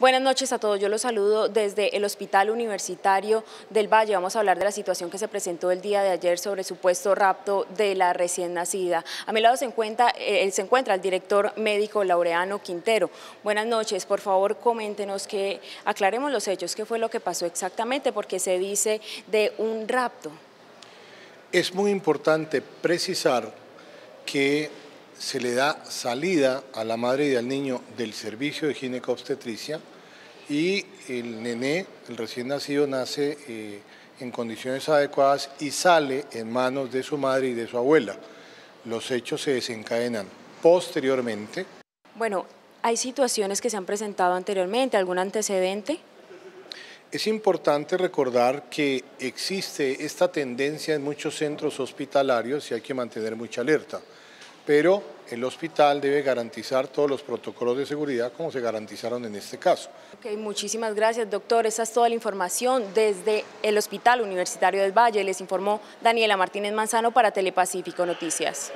Buenas noches a todos, yo los saludo desde el Hospital Universitario del Valle. Vamos a hablar de la situación que se presentó el día de ayer sobre supuesto rapto de la recién nacida. A mi lado se encuentra, eh, se encuentra el director médico Laureano Quintero. Buenas noches, por favor coméntenos que aclaremos los hechos, qué fue lo que pasó exactamente, porque se dice de un rapto. Es muy importante precisar que se le da salida a la madre y al niño del servicio de ginecobstetricia y el nené, el recién nacido, nace eh, en condiciones adecuadas y sale en manos de su madre y de su abuela. Los hechos se desencadenan posteriormente. Bueno, ¿hay situaciones que se han presentado anteriormente? ¿Algún antecedente? Es importante recordar que existe esta tendencia en muchos centros hospitalarios y hay que mantener mucha alerta pero el hospital debe garantizar todos los protocolos de seguridad como se garantizaron en este caso. Ok, muchísimas gracias, doctor. Esa es toda la información desde el Hospital Universitario del Valle. Les informó Daniela Martínez Manzano para Telepacífico Noticias.